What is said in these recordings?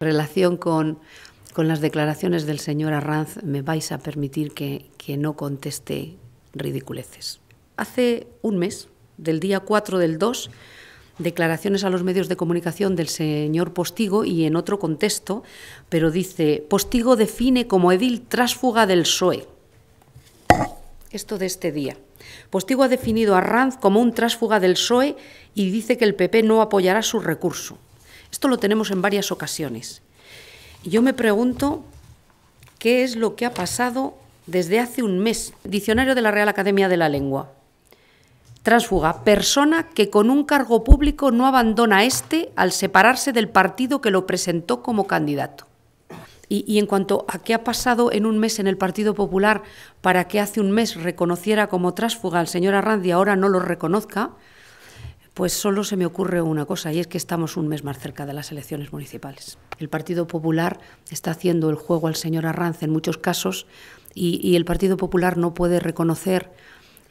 Relación con, las declaraciones del señor Arranz, me vais a permitir que, que no conteste ridiculeces. Hace un mes, del día 4 del 2, declaraciones a los medios de comunicación del señor Postigo y en otro contexto, pero dice, Postigo define como edil trásfuga del PSOE. Esto de este día. Postigo ha definido a Ranz como un trásfuga del PSOE y dice que el PP no apoyará su recurso. Esto lo tenemos en varias ocasiones. Y yo me pregunto qué es lo que ha pasado desde hace un mes. Diccionario de la Real Academia de la Lengua. Transfuga, persona que con un cargo público no abandona este al separarse del partido que lo presentó como candidato. Y, en cuanto a qué ha pasado en un mes en el Partido Popular para que hace un mes reconociera como trásfuga al señor Arranz y ahora no lo reconozca, pues solo se me ocurre una cosa, y es que estamos un mes más cerca de las elecciones municipales. El Partido Popular está haciendo el juego al señor Arranz en muchos casos y el Partido Popular no puede reconocer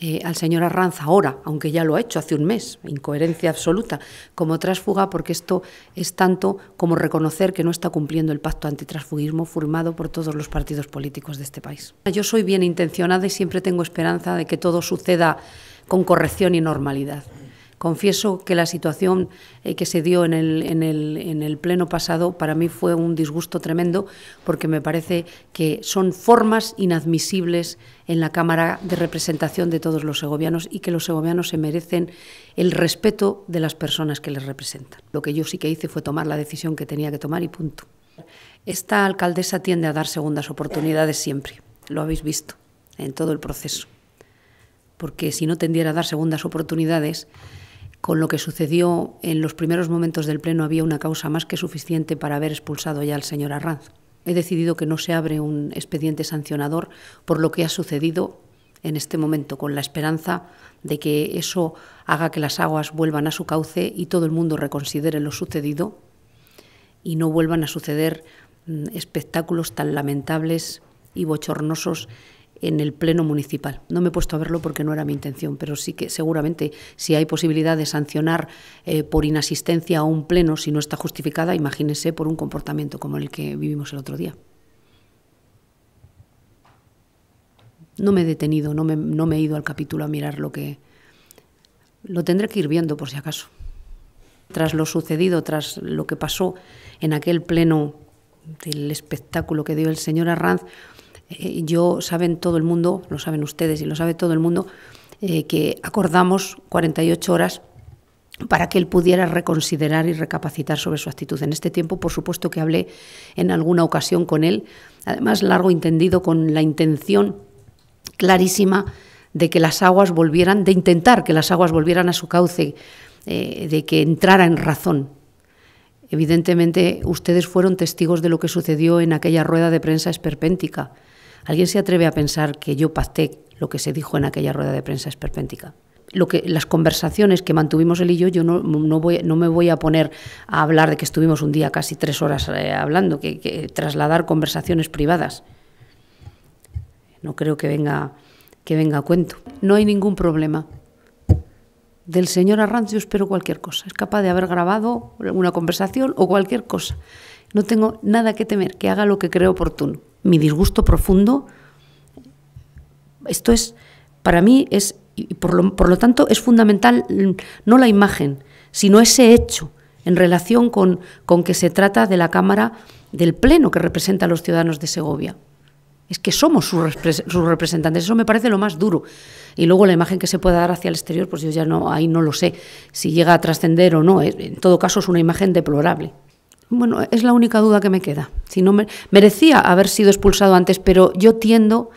eh, al señor Arranz ahora, aunque ya lo ha hecho hace un mes, incoherencia absoluta, como trasfuga, porque esto es tanto como reconocer que no está cumpliendo el pacto antitransfugismo firmado por todos los partidos políticos de este país. Yo soy bien intencionada y siempre tengo esperanza de que todo suceda con corrección y normalidad. Confieso que la situación eh, que se dio en el, en, el, en el, pleno pasado para mí fue un disgusto tremendo porque me parece que son formas inadmisibles en la Cámara de representación de todos los segovianos y que los segovianos se merecen el respeto de las personas que les representan. Lo que yo sí que hice fue tomar la decisión que tenía que tomar y punto. Esta alcaldesa tiende a dar segundas oportunidades siempre, lo habéis visto en todo el proceso, porque si no tendiera a dar segundas oportunidades, con lo que sucedió en los primeros momentos del Pleno había una causa más que suficiente para haber expulsado ya al señor Arranz. He decidido que no se abre un expediente sancionador por lo que ha sucedido en este momento, con la esperanza de que eso haga que las aguas vuelvan a su cauce y todo el mundo reconsidere lo sucedido y no vuelvan a suceder mm, espectáculos tan lamentables y bochornosos en el Pleno Municipal. No me he puesto a verlo porque no era mi intención, pero sí que seguramente si hay posibilidad de sancionar eh, por inasistencia a un Pleno si no está justificada, imagínese por un comportamiento como el que vivimos el otro día. No me he detenido, no me, no me he ido al capítulo a mirar lo que... Lo tendré que ir viendo por si acaso. Tras lo sucedido, tras lo que pasó en aquel pleno del espectáculo que dio el señor Arranz, eh, yo saben todo el mundo, lo saben ustedes y lo sabe todo el mundo, eh, que acordamos 48 horas para que él pudiera reconsiderar y recapacitar sobre su actitud. En este tiempo, por supuesto que hablé en alguna ocasión con él, además largo entendido con la intención clarísima de que las aguas volvieran, de intentar que las aguas volvieran a su cauce, eh, de que entrara en razón. Evidentemente, ustedes fueron testigos de lo que sucedió en aquella rueda de prensa esperpéntica. ¿Alguien se atreve a pensar que yo pacté lo que se dijo en aquella rueda de prensa esperpéntica? Lo que, las conversaciones que mantuvimos él y yo, yo no, no, voy, no me voy a poner a hablar de que estuvimos un día casi tres horas eh, hablando, que, trasladar conversaciones privadas. No creo que venga, que venga a cuento. No hay ningún problema. Del señor Arranz yo espero cualquier cosa. Es capaz de haber grabado una conversación o cualquier cosa. No tengo nada que temer, que haga lo que creo oportuno mi disgusto profundo. Esto es, para mí, es, y por lo, por lo tanto, es fundamental no la imagen, sino ese hecho en relación con, con que se trata de la Cámara del Pleno que representa a los ciudadanos de Segovia. Es que somos sus, representantes, eso me parece lo más duro. Y luego la imagen que se pueda dar hacia el exterior, pues yo ya no, ahí no lo sé si llega a trascender o no. En todo caso es una imagen deplorable. Bueno, es la única duda que me queda. Si no me, merecía haber sido expulsado antes, pero yo tiendo,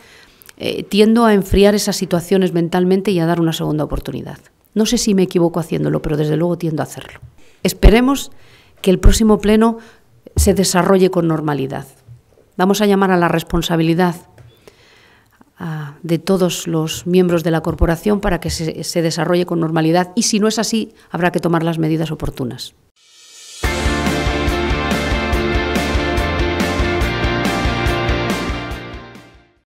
eh, tiendo a enfriar esas situaciones mentalmente y a dar una segunda oportunidad. No sé si me equivoco haciéndolo, pero desde luego tiendo a hacerlo. Esperemos que el próximo pleno se desarrolle con normalidad. Vamos a llamar a la responsabilidad de todos los miembros de la corporación para que se desarrolle con normalidad y si no es así, habrá que tomar las medidas oportunas.